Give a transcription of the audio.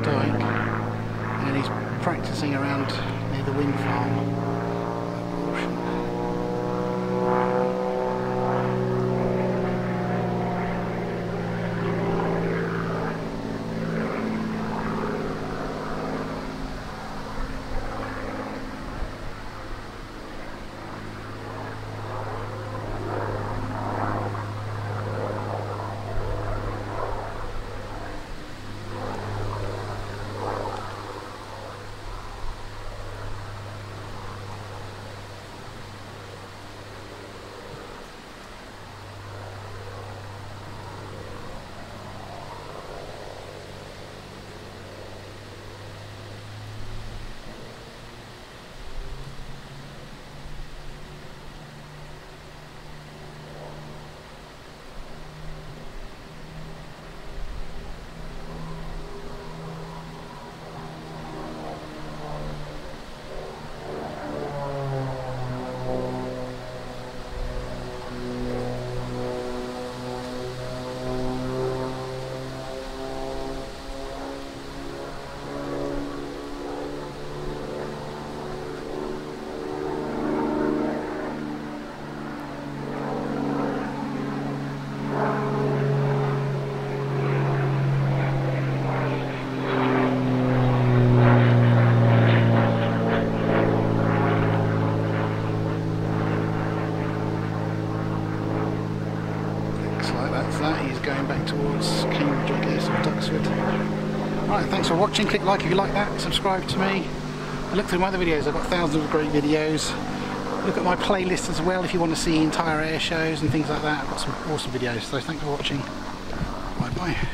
Dyke and he's practicing around near the wind farm. That, he's going back towards Cambridge, I guess, or Duxford. Right, thanks for watching. Click like if you like that. Subscribe to me. Look through my other videos. I've got thousands of great videos. Look at my playlist as well if you want to see entire air shows and things like that. I've got some awesome videos. So thanks for watching. Bye bye.